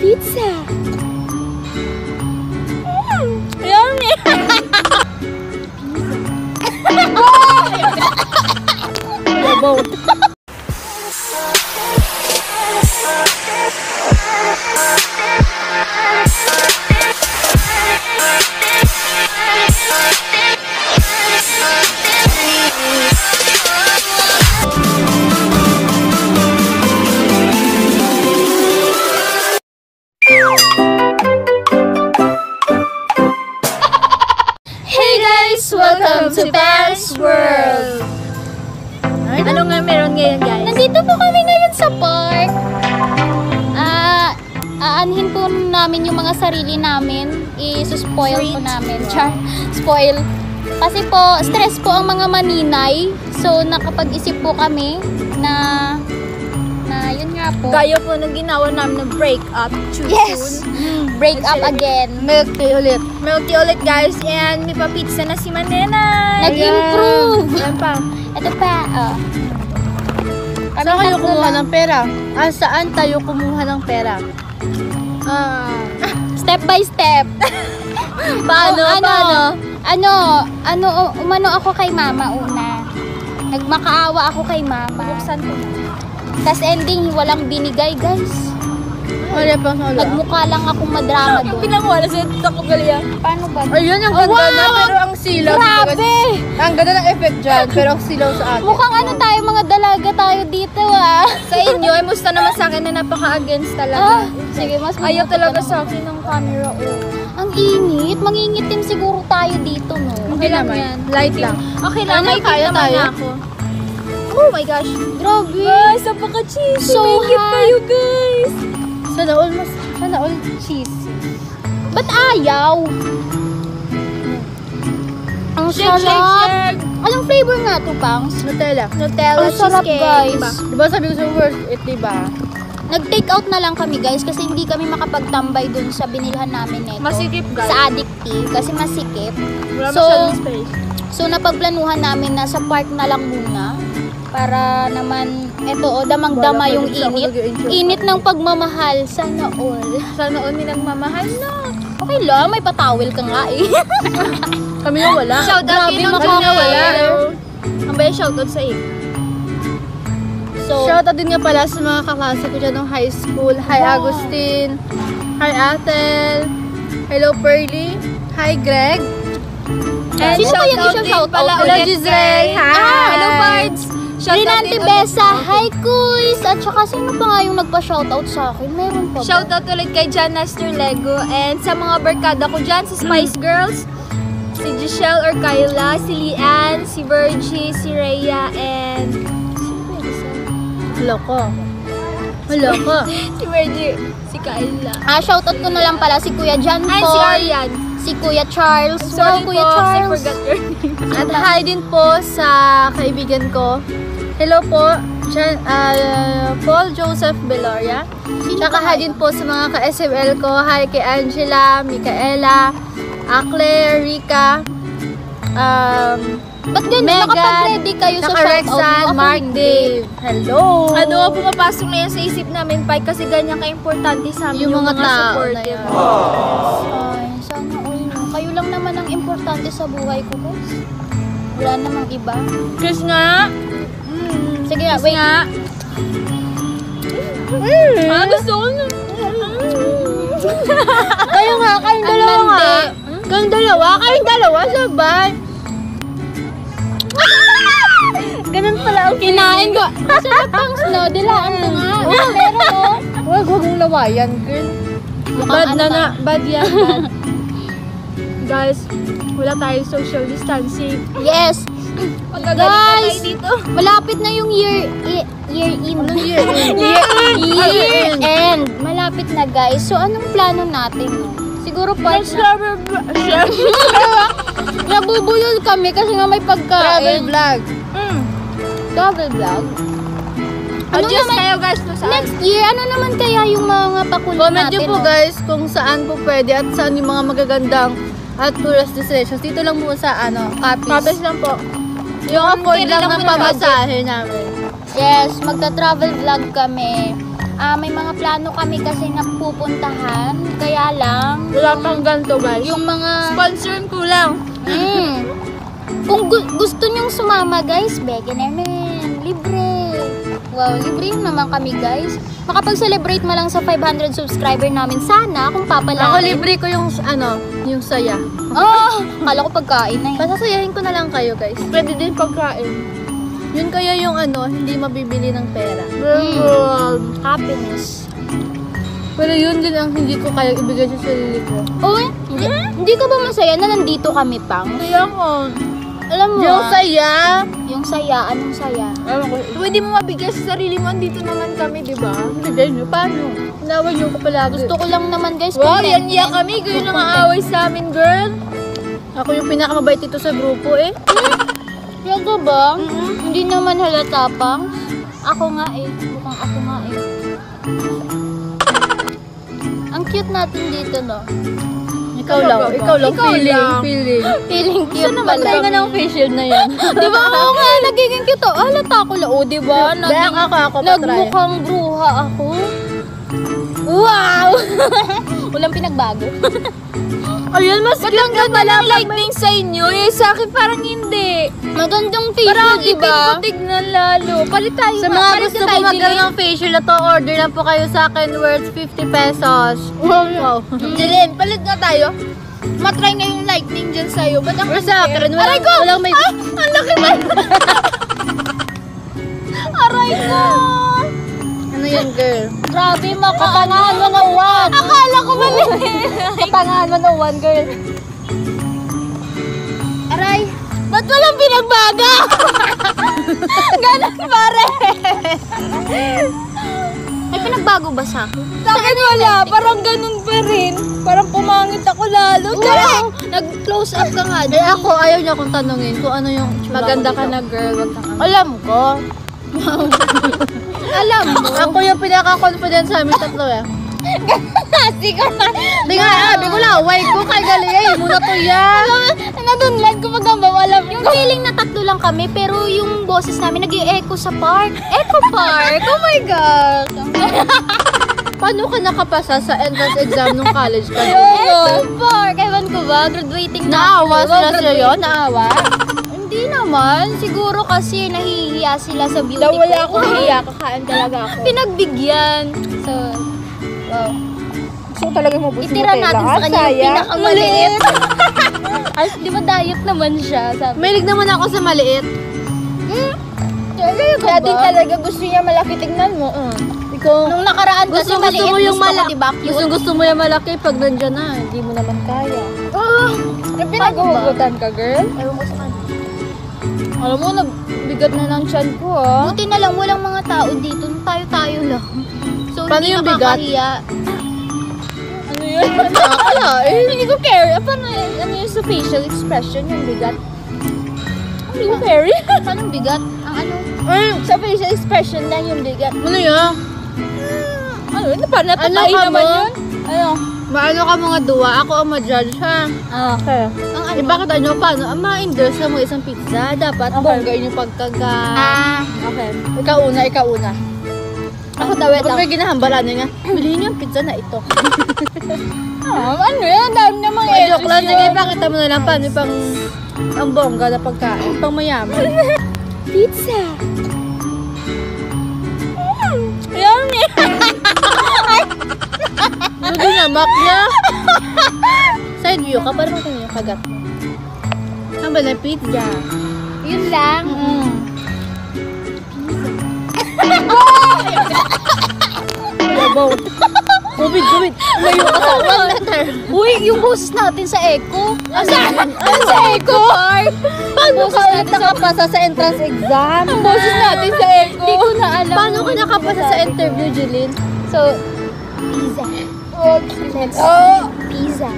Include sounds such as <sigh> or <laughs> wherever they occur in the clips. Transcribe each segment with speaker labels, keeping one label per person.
Speaker 1: Pizza. Mm, yummy. <laughs> <laughs>
Speaker 2: Babaw.
Speaker 1: To Paris World!
Speaker 2: Ano nga meron ngayon, guys?
Speaker 1: Nandito po kami ngayon sa park. Ah, aanhin po namin yung mga sarili namin. I-spoil po namin. <laughs> Char, spoil. Kasi po, stress po ang mga maninay. So, nakapag-isip po kami na nga po.
Speaker 2: Gaya po nung ginawa namin ng break up too
Speaker 1: Yes!
Speaker 2: soon.
Speaker 1: Break up again.
Speaker 2: Milk tea ulit. Milk tea ulit, guys. And may pa-pizza na si Manena.
Speaker 1: Nag-improve.
Speaker 2: Yan pa.
Speaker 1: Ito pa, oh. Kami
Speaker 3: Saan kayo kumuha
Speaker 1: lang.
Speaker 3: ng pera? Ah, saan tayo kumuha ng pera?
Speaker 2: Ah. <laughs>
Speaker 1: Step by step. <laughs>
Speaker 2: Paano?
Speaker 1: Oh, ano,
Speaker 2: Paano?
Speaker 1: ano, ano, umano ako kay mama una. Nagmakaawa ako kay mama.
Speaker 2: Buksan ko na.
Speaker 1: Tapos ending, walang binigay, guys.
Speaker 3: Wala pang solo.
Speaker 1: Nagmukha lang akong madrama doon.
Speaker 2: Pinanguha na sa Taco Galia.
Speaker 1: Paano ba?
Speaker 3: Ayun, ang ganda na,
Speaker 1: wow!
Speaker 3: pero ang silaw.
Speaker 1: Grabe!
Speaker 3: Ang ganda ng effect dyan, pero ang silaw sa atin.
Speaker 1: Mukhang ano tayo, mga dalaga tayo dito, ah.
Speaker 2: Sa inyo, ay musta naman sa akin na napaka-against
Speaker 1: Ah,
Speaker 2: talaga.
Speaker 1: sige, mas
Speaker 2: Ayaw talaga
Speaker 1: pa
Speaker 2: sa akin ng camera, oh.
Speaker 1: Ang init. Mangingitim siguro tayo dito, no?
Speaker 2: Okay lang
Speaker 3: naman.
Speaker 2: yan.
Speaker 3: Light lang.
Speaker 2: Okay lang, may
Speaker 3: kaya tayo?
Speaker 2: na ako. Oh my gosh.
Speaker 1: Grabe.
Speaker 2: Guys, napaka-cheesy.
Speaker 1: So
Speaker 2: May cute kayo, guys.
Speaker 3: Sana all, mas, sana all cheese.
Speaker 1: Ba't ayaw? Ang sarap.
Speaker 2: shake.
Speaker 1: Anong flavor nga to, Pangs?
Speaker 3: Nutella.
Speaker 2: Nutella
Speaker 1: Ang sarap,
Speaker 2: cheesecake.
Speaker 1: guys.
Speaker 2: Diba?
Speaker 3: Diba sabi ko sa worth it, diba?
Speaker 1: Nag-take out na lang kami, guys, kasi hindi kami makapagtambay dun sa binilhan namin nito.
Speaker 2: Masikip, guys.
Speaker 1: Sa addictive, kasi masikip.
Speaker 2: Wala
Speaker 1: So,
Speaker 2: masyadong space.
Speaker 1: So, napagplanuhan namin na sa park na lang muna. Para naman, eto, o, damang-dama
Speaker 3: Wala,
Speaker 1: yung init. Init ng pagmamahal. Sana all.
Speaker 2: Sana all minagmamahal na.
Speaker 1: Okay lang, may patawil ka nga eh. <laughs>
Speaker 3: Kami na wala.
Speaker 2: Shout out kay Nung
Speaker 1: nakakawala.
Speaker 2: wala. Ang ba yung shoutout sa iyo?
Speaker 1: So,
Speaker 3: Shoutout din nga pala sa mga kaklase ko dyan ng high school. Hi
Speaker 1: Wow.
Speaker 3: Agustin. Hi Atel. Hello Pearly. Hi Greg.
Speaker 2: And
Speaker 1: Sino kaya
Speaker 2: shoutout
Speaker 1: isa
Speaker 2: din
Speaker 1: shoutout
Speaker 2: pala
Speaker 1: ulit?
Speaker 3: Hello,
Speaker 2: kay-
Speaker 3: Hi.
Speaker 2: Shoutout ulit
Speaker 1: Besa,
Speaker 2: sa-
Speaker 1: hi Kuys! At saka sino pa nga yung nagpa-shoutout sa akin? Meron pa ba?
Speaker 2: Shoutout ulit kay John Nestor Lego and sa mga barkada ko dyan, sa Spice Girls, si Giselle or Kyla, si Lian, si Virgie, si Rhea, and...
Speaker 3: Loko. Loko. <laughs>
Speaker 2: Si Virgie, si Kyla.
Speaker 1: Ah, shoutout ko na lang pala si Kuya John
Speaker 2: Ay, si
Speaker 1: Paul,
Speaker 2: Arian.
Speaker 1: si Kuya Charles.
Speaker 2: Sorry
Speaker 1: wow, Kuya
Speaker 2: po, I
Speaker 1: Charles.
Speaker 2: forgot your name.
Speaker 3: At hi din po sa kaibigan ko. Hello po, Jan, ah, Paul Joseph Beloria. Tsaka hi din po sa mga ka-SML ko. Hi kay Angela, Micaela, Akle, Rika, um,
Speaker 1: Ba't ganun?
Speaker 3: Megan,
Speaker 1: Nakapag-ready kayo sa shoutout
Speaker 3: Mark. Dave. Hello!
Speaker 2: Ano, pumapasok na yan sa isip namin, Pai, kasi ganyan ka-importante sa amin
Speaker 3: Yung
Speaker 2: yung,
Speaker 3: mga
Speaker 2: mga,
Speaker 3: tao na
Speaker 2: supportive.
Speaker 3: yan.
Speaker 1: Ay, sana all. Kayo lang naman ang importante sa buhay ko, guys. Wala namang iba.
Speaker 2: Chris nga.
Speaker 1: Sige nga, wait.
Speaker 2: nga. Ah, gusto ko na. <laughs>
Speaker 3: Kayo nga, kayong
Speaker 1: Ang
Speaker 3: dalawa nga. Kayong dalawa, kayong dalawa, sabay. Ganun pala ang
Speaker 1: Kinain ko. Sarap pang snow. Dilaan ko nga. <laughs> Pero, oh.
Speaker 3: Huwag, huwag mong lawayan, girl.
Speaker 2: Bad na na. Bad yan. Bad. <laughs> Guys, wala tayo social distancing.
Speaker 1: Yes. <clears throat>
Speaker 2: Na
Speaker 1: Guys!
Speaker 2: dito.
Speaker 1: Malapit na yung year year in. <laughs>
Speaker 3: Year?
Speaker 1: year,
Speaker 3: Year
Speaker 1: year
Speaker 3: end.
Speaker 1: Malapit na guys. So anong plano natin? no? Siguro pa
Speaker 2: Let's have a... <laughs>
Speaker 1: nabubulol kami kasi nga may
Speaker 3: Travel
Speaker 1: pagkain.
Speaker 3: vlog.
Speaker 2: Mm.
Speaker 1: Travel vlog. Ano
Speaker 2: Adjust
Speaker 1: naman-
Speaker 2: kayo guys kung saan.
Speaker 1: Next year, ano naman kaya yung mga pakulit
Speaker 3: Comment
Speaker 1: natin?
Speaker 3: nyo po
Speaker 1: no?
Speaker 3: guys kung saan po pwede at saan yung mga magagandang at tourist destinations. Dito lang po sa ano, Capiz.
Speaker 2: Kapis lang po.
Speaker 3: Yung afford lang ng pamasahe namin.
Speaker 1: Yes, magta-travel vlog kami. Ah, may mga plano kami kasi na pupuntahan. Kaya lang,
Speaker 3: Wala pang ganito guys.
Speaker 1: yung mga...
Speaker 2: Sponsor kulang.
Speaker 1: Mm. <laughs> Kung gu- gusto nyong sumama guys, bege namin. Libre. Wow, libre naman kami guys. Makapag-celebrate mo lang sa 500 subscriber namin. Sana kung papala.
Speaker 3: Ako libre ko yung ano, yung saya.
Speaker 1: Oh, kala ko pagkain na eh.
Speaker 3: Pasasayahin ko na lang kayo guys.
Speaker 2: Pwede din pagkain.
Speaker 3: Yun kaya yung ano, hindi mabibili ng pera.
Speaker 1: Mm. Happiness.
Speaker 3: Pero yun din ang hindi ko kaya ibigay sa sarili ko.
Speaker 1: Oh, hindi, hindi ka ba masaya na nandito kami pang?
Speaker 3: Kaya ko.
Speaker 1: Alam mo,
Speaker 3: Yung
Speaker 1: ah,
Speaker 3: saya.
Speaker 1: yung saya, anong saya?
Speaker 3: Ewan ko.
Speaker 2: Pwede mo mabigay sa sarili mo, andito naman kami, di ba?
Speaker 3: Bigay nyo. Paano? Inawan nyo ko palagi.
Speaker 1: Gusto ko lang naman guys,
Speaker 2: Wow, yan iya kami. Kayo nang aaway sa amin, girl.
Speaker 3: Ako yung pinakamabait dito sa grupo eh.
Speaker 1: Yan ka ba? Hindi naman halata pang. Ako nga eh. Mukhang ako nga eh. Ang cute natin dito, no?
Speaker 3: Ikaw lang.
Speaker 2: Talaga ba?
Speaker 3: Ikaw lang.
Speaker 2: Ikaw
Speaker 3: feeling.
Speaker 2: lang.
Speaker 3: Feeling.
Speaker 1: Feeling cute pala.
Speaker 3: naman tayo ng facial na yan. <laughs>
Speaker 1: Di ba? Oo nga, nagiging cute. Oh, halata ko lang. O, di ba?
Speaker 3: Dahil ako, ako pa.
Speaker 1: Nagmukhang bruha ako. Wow! <laughs> Walang pinagbago. <laughs>
Speaker 2: Ayun, mas ganda pala ang lightning sa inyo. Eh, sa akin parang hindi.
Speaker 1: Magandang facial,
Speaker 2: Parang
Speaker 1: di ba?
Speaker 2: itin ko tignan lalo. Palit tayo.
Speaker 3: Sa mga
Speaker 2: Palit
Speaker 3: gusto
Speaker 2: na tayo,
Speaker 3: ng facial na to, order lang po kayo sa akin worth 50 pesos. Wow.
Speaker 2: Jillian, palit nga tayo. Matry na yung lightning dyan sa'yo. Ba't ang
Speaker 3: Or sa akin, walang,
Speaker 2: Aray ko!
Speaker 3: walang may...
Speaker 2: Ah, ang laki ba? <laughs> Aray ko!
Speaker 3: Ano yan, girl?
Speaker 1: Grabe, makaangan mo na one.
Speaker 2: Akala ko mali.
Speaker 1: Katangahan mo na one, girl.
Speaker 2: Aray, ba't walang pinagbaga? <laughs> Ganon pare.
Speaker 1: May pinagbago ba sa akin?
Speaker 2: Sa akin wala, parang ganun pa rin. Parang pumangit ako lalo.
Speaker 1: Wow! Nag-close up ka nga.
Speaker 3: Eh ako, ayaw niya akong tanungin kung ano yung maganda ka na girl, wag kang ano.
Speaker 1: Alam ko. <laughs> Alam mo.
Speaker 3: Ako yung pinaka-confident sa amin tatlo eh.
Speaker 1: Kasi ka na.
Speaker 3: Hindi nga, sabi ko lang, ko kay Galilei, muna to yan.
Speaker 1: Nadunlan ko magamba. Alam Yung feeling na tatlo lang kami, pero yung boses namin nag echo sa park. Echo Park? Oh my gosh. <laughs>
Speaker 3: Paano ka nakapasa sa entrance exam nung college ka?
Speaker 1: Echo Park. Ewan ko ba? Graduating na.
Speaker 3: Naawa
Speaker 1: ako.
Speaker 3: sila sa'yo? Naawa?
Speaker 1: Hindi naman. Siguro kasi nahihiya sila sa beauty
Speaker 2: Daw wala
Speaker 1: ko.
Speaker 2: akong hiya, kakain talaga ako.
Speaker 1: Pinagbigyan. So, wow.
Speaker 2: So talaga mo
Speaker 1: Itira natin sa kanya yung pinakamaliit. <laughs> <laughs> Ay, di ba diet naman siya? Sabi.
Speaker 3: Mahilig naman ako sa maliit.
Speaker 1: Kaya
Speaker 2: Kaya din talaga gusto niya malaki tignan mo. Uh.
Speaker 3: Ikaw,
Speaker 1: Nung nakaraan kasi
Speaker 3: gusto, gusto
Speaker 1: maliit,
Speaker 3: mo yung
Speaker 1: gusto ko,
Speaker 3: malaki.
Speaker 1: di ba? Cute.
Speaker 3: Gusto, gusto mo yung malaki pag nandyan na, hindi mo naman kaya.
Speaker 1: Ah,
Speaker 2: Eh, pinag-uugutan ka, girl?
Speaker 1: ewan ko sa kanya.
Speaker 2: Alam mo, nagbigat na ng chan ko, ah.
Speaker 1: Buti na lang, walang mga tao dito. Tayo-tayo lang.
Speaker 3: Paano yung bigat?
Speaker 1: nakakahiya.
Speaker 2: Ano yun? Wala, eh. Hindi ko care. Ah, Paano yun? Ano yung sa facial expression, yung bigat? Hindi ko care.
Speaker 1: Paano bigat? Ang ano?
Speaker 2: Mm, sa facial expression lang yung bigat.
Speaker 3: Ano yan?
Speaker 2: Ano yun? Paano
Speaker 3: Ano
Speaker 2: napakain
Speaker 3: ka
Speaker 2: naman
Speaker 3: mo?
Speaker 2: yun? Ano?
Speaker 3: Maano ka mga duwa? Ako ang ma-judge ha.
Speaker 2: Ah, okay.
Speaker 1: Ang ano?
Speaker 3: Eh bakit ano, paano? Ah, ma-endorse mo isang pizza. Dapat
Speaker 2: Okay.
Speaker 3: bongga yung pagkaga.
Speaker 1: Ah,
Speaker 3: Okay. Ikaw una, ikaw una.
Speaker 2: Ako
Speaker 3: Pag
Speaker 2: lang.
Speaker 3: may ginahambalan niya nga, bilhin niyo yung pizza na ito. <laughs>
Speaker 2: Ah, ano yan? Dami namang
Speaker 3: Ay,
Speaker 2: edges
Speaker 3: joke lang. Sige, pakita mo na lang paano yung pang ang bongga na pagkain. Pang mayaman. <laughs>
Speaker 2: Pizza. Yummy. <laughs>
Speaker 3: Ano ginamak niya? Side view ka, para makita yung kagat mo. Ang ba na pizza?
Speaker 1: yun lang.
Speaker 3: Mm. Babaw. Covid, covid. Layo ka sa one letter.
Speaker 1: Uy, yung boses natin sa echo.
Speaker 3: Asan? Ano sa echo? Paano ka nakapasa sa entrance exam?
Speaker 2: Ang boses natin sa echo.
Speaker 1: Hindi ko na alam.
Speaker 3: Paano ka nakapasa sa interview, Jeline?
Speaker 1: So, pizza.
Speaker 2: Oh,
Speaker 1: Let's
Speaker 2: oh.
Speaker 1: pizza.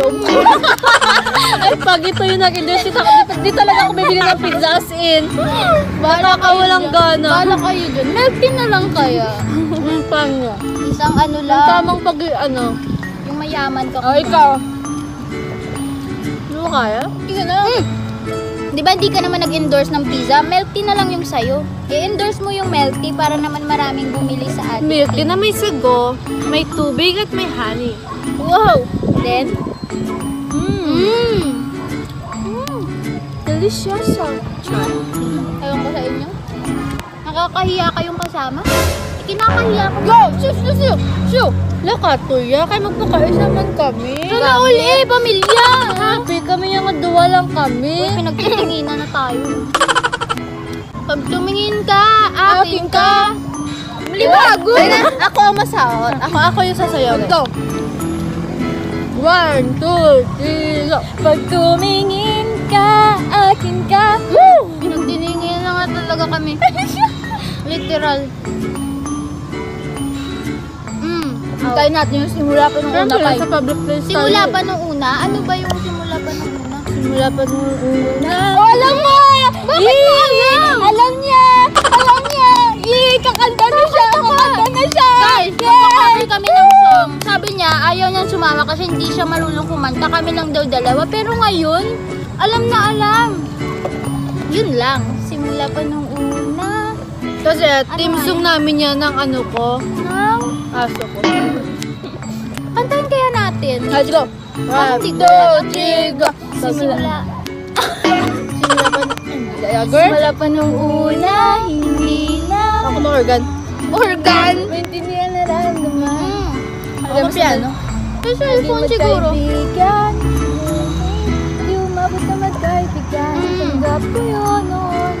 Speaker 1: <laughs>
Speaker 3: Ay, pag ito yung nag-endorse, di, di, talaga ako bibigyan ng pizza as in. Baka ka walang gana.
Speaker 1: Bahala kayo dyan. Tea na lang kaya.
Speaker 3: Mm, paano?
Speaker 1: Isang ano
Speaker 3: Ang
Speaker 1: lang.
Speaker 3: tamang pag, ano,
Speaker 1: Yung mayaman ka.
Speaker 2: Oh, ikaw.
Speaker 3: ano kaya?
Speaker 2: Hindi ka na.
Speaker 1: Di ba hindi ka naman nag-endorse ng pizza? Tea na lang yung sayo. I-endorse mo yung tea para naman maraming bumili sa atin.
Speaker 3: Milk tea na may sago, may tubig at may honey.
Speaker 1: Wow! Then, mmm!
Speaker 2: Delicious.
Speaker 1: Ewan ko sa inyo. Nakakahiya kayong kasama? Eh, kinakahiya ko.
Speaker 3: Go! Shoo, shoo, shoo! Shoo! Laka, tuya. Kaya magpakaisa man kami.
Speaker 1: Sana uli, pamilya!
Speaker 3: Happy kami yung duwa lang kami.
Speaker 1: Uy, pinagtitinginan na tayo. Pag tumingin ka, akin ka.
Speaker 3: Malibago! Ako ang masahot. Ako, ako yung sasayaw. Go! One, two, three, go!
Speaker 2: Pag tumingin ka, akin ka.
Speaker 1: Pinagtiningin na nga talaga kami. <laughs> Literal. Mm.
Speaker 3: Hintayin natin yung simula pa nung una
Speaker 1: kay-
Speaker 3: sa public place
Speaker 1: Simula pa nung una? Ano ba yung simula pa nung una?
Speaker 3: Simula pa nung una.
Speaker 2: Oh, alam mo! Bakit mo alam? Alam niya! Alam niya! Yee! Kakanta!
Speaker 1: Guys, nagpa-cover kami ng song. Sabi niya, ayaw niyang sumama kasi hindi siya marunong kumanta. Kami lang daw dalawa. Pero ngayon, alam na alam. Yun lang. Simula pa nung una.
Speaker 3: Kasi team
Speaker 1: nga
Speaker 3: song namin yan ng ano ko.
Speaker 1: Nang,
Speaker 3: Aso ko.
Speaker 1: kantahin kaya natin.
Speaker 3: Let's go! One, two, three, go!
Speaker 1: Simula.
Speaker 3: Simula pa?
Speaker 1: Simula pa nung una, hindi na.
Speaker 3: Ako ng organ.
Speaker 1: Organ.
Speaker 2: Maintindihan na naman.
Speaker 1: Mm.
Speaker 3: Ako ng piano.
Speaker 1: Sa cellphone siguro.
Speaker 2: Magkaibigan. Di umabot na magkaibigan.
Speaker 1: Mm.
Speaker 2: Tanggap ko yun noon.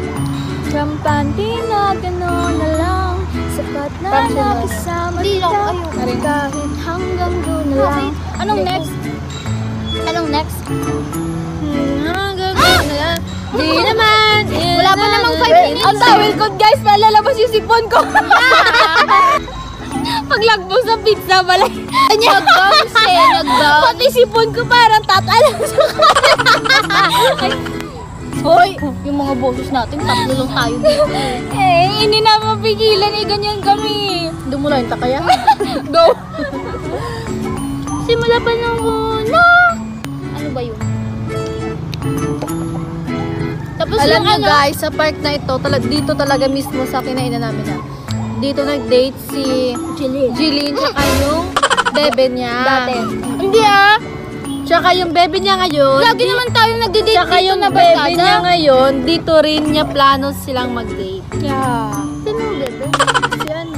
Speaker 2: Kampante na gano'n na lang. Sapat na nakasama
Speaker 1: Hindi lang,
Speaker 2: kita.
Speaker 1: ayun.
Speaker 2: Kahit hanggang doon na lang.
Speaker 1: Anong next? Anong next?
Speaker 3: Di naman.
Speaker 1: Wala pa namang five minutes.
Speaker 2: Ang towel ko guys, palalabas yung sipon ko. <laughs> Paglagbo sa pizza, balay.
Speaker 1: Nag-bounce eh, nag-bounce.
Speaker 2: Pati sipon ko parang tatalang sa
Speaker 1: Hoy, yung mga boses natin, tatlo lang tayo dito.
Speaker 2: Eh, hindi na mapigilan eh, ganyan kami.
Speaker 3: Dumula yung takaya. <laughs>
Speaker 2: Go!
Speaker 1: Simula pa nung una. Ano ba yun? Tapos
Speaker 3: Alam
Speaker 1: yung
Speaker 3: niyo
Speaker 1: ano,
Speaker 3: guys, sa park na ito, tala- dito talaga mismo sa kinainan namin na. Dito nag-date si
Speaker 2: Chili.
Speaker 3: Jillian tsaka yung bebe niya.
Speaker 2: Dati.
Speaker 3: Hindi ah. Tsaka yung bebe niya ngayon.
Speaker 1: lagi naman tayo nagde-date
Speaker 3: Tsaka
Speaker 1: dito
Speaker 3: yung
Speaker 1: na
Speaker 3: bebe
Speaker 1: barkada.
Speaker 3: niya ngayon, dito rin niya plano silang mag-date.
Speaker 2: Yeah.
Speaker 1: Sino yung bebe?
Speaker 2: Si ano?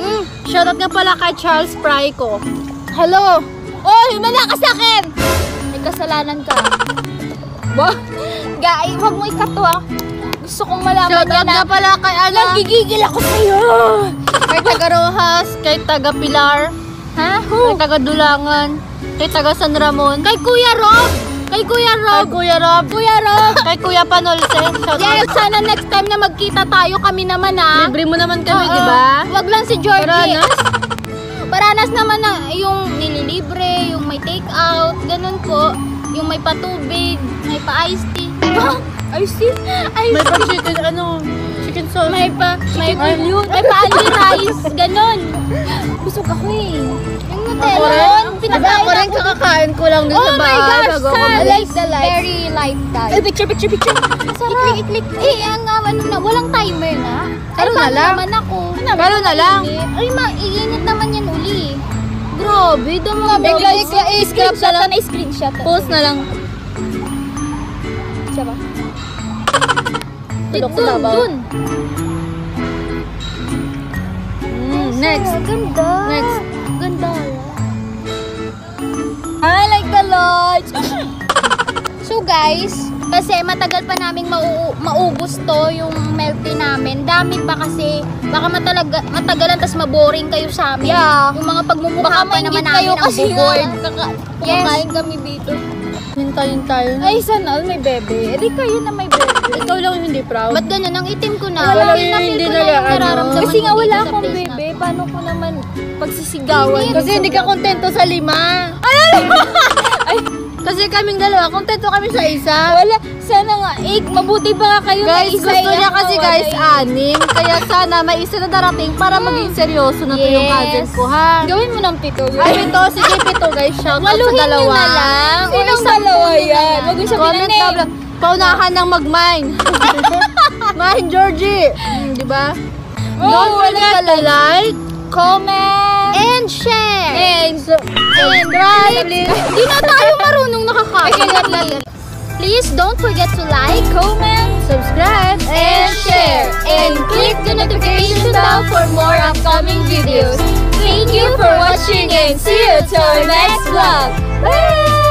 Speaker 1: Mm.
Speaker 3: Shoutout nga pala kay Charles Pryco.
Speaker 1: Hello? Oh, himala ka sa akin! May kasalanan ka.
Speaker 3: Ba? <laughs>
Speaker 1: Guy, huwag mo ikatwa. Gusto kong malaman
Speaker 3: Shoutout
Speaker 1: niya na
Speaker 3: nga pala kay ano,
Speaker 1: nagigigil ako sa'yo. <laughs>
Speaker 3: kay taga Rojas, kay taga Pilar,
Speaker 1: Ha?
Speaker 3: kay taga Dulangan, kay taga San Ramon,
Speaker 1: Kay Kuya Rob! Kay Kuya
Speaker 3: kay
Speaker 1: Rob!
Speaker 3: Kuya Rob,
Speaker 1: Kuya Rob!
Speaker 3: kay Kuya Panolse. Shoutout.
Speaker 1: Yes, sana next time na magkita tayo kami naman ha.
Speaker 3: Libre mo naman kami, di ba?
Speaker 1: Wag lang si Georgie.
Speaker 3: Paranas? <laughs>
Speaker 1: Paranas naman na yung nililibre, yung may take out, ganun po. Yung may patubig, may pa-iced tea. <laughs> iced tea? Iced
Speaker 3: May pa chicken, ano, chicken sauce.
Speaker 1: May pa, may,
Speaker 3: yun.
Speaker 1: may pa-only rice, ganun. Busog ako eh. Yung Nutella,
Speaker 3: rin?
Speaker 1: yun, pinakain
Speaker 3: ako rin
Speaker 1: ako.
Speaker 3: kakakain ko lang
Speaker 1: Oh
Speaker 3: sa
Speaker 1: my
Speaker 3: bahay.
Speaker 1: gosh,
Speaker 3: bago ako
Speaker 2: like the lights.
Speaker 1: Very light.
Speaker 2: Ay, picture, picture, picture.
Speaker 1: Sarap. Iklik, iklik. Eh, ang uh, ano na, walang timer na. Ay,
Speaker 3: na
Speaker 1: paano
Speaker 3: lang.
Speaker 1: naman ako.
Speaker 3: Karo na lang.
Speaker 1: Ay, maiinit naman yan uli. Grabe, damo.
Speaker 3: Eh, guys, i-scrap na lang.
Speaker 1: na screenshot.
Speaker 3: Post na lang.
Speaker 1: Siya ba?
Speaker 3: Tulog
Speaker 1: Dun,
Speaker 3: tabaw.
Speaker 1: dun.
Speaker 3: Mm, next.
Speaker 2: Ganda.
Speaker 3: Next.
Speaker 1: Ganda.
Speaker 2: I like the lights. <coughs>
Speaker 1: So guys, kasi matagal pa naming mau maubos to yung milk tea namin. Dami pa kasi baka matalaga, matagalan tas maboring kayo sa amin.
Speaker 2: Yeah.
Speaker 1: Yung mga pagmumukha
Speaker 2: Baka
Speaker 1: pa
Speaker 2: mainggit
Speaker 1: naman
Speaker 2: kayo
Speaker 1: namin ang
Speaker 2: kasi nga, kaka-
Speaker 1: Yes.
Speaker 2: kumakain kami dito.
Speaker 3: Hintayin tayo.
Speaker 2: Ay, sana all may bebe. Edi kayo na may bebe.
Speaker 3: Ikaw lang yung hindi proud.
Speaker 1: Ba't ganun? Ang itim ko na.
Speaker 3: Wala yung hindi na
Speaker 1: yung
Speaker 3: ano.
Speaker 1: nararamdaman
Speaker 2: Kasi nga wala akong bebe. Paano ko naman pagsisigawan?
Speaker 3: Kasi hindi ka kontento sa lima. <laughs>
Speaker 2: Ay,
Speaker 3: Kasi kaming dalawa, kontento kami sa isa.
Speaker 2: wala. Sana nga, eh, mabuti pa nga kayo
Speaker 3: Guys,
Speaker 2: na isa.
Speaker 3: gusto
Speaker 2: eh,
Speaker 3: niya
Speaker 2: ako
Speaker 3: kasi
Speaker 2: wala
Speaker 3: guys anim. Kaya sana may isa na darating para maging seryoso na to yung
Speaker 1: Yes.
Speaker 3: cousin ko ha.
Speaker 2: Gawin mo ng pito.
Speaker 3: Ay, ito, sige pito guys. Shout out sa dalawa.
Speaker 1: na lang.
Speaker 2: Sinong dalawa yan? Huwag mo sabihin
Speaker 3: Paunahan ng mag-mine. <laughs> Mine, Georgie. Hmm, di ba?
Speaker 1: Oh,
Speaker 3: Don't forget to like,
Speaker 1: Comment!
Speaker 3: and share.
Speaker 2: And,
Speaker 3: Subscribe.
Speaker 1: Di na tayo marunong nakakasal. Please don't forget to like, comment,
Speaker 3: Subscribe.
Speaker 1: and share. And click the notification bell for more upcoming videos. Thank you for watching and see you to our next vlog.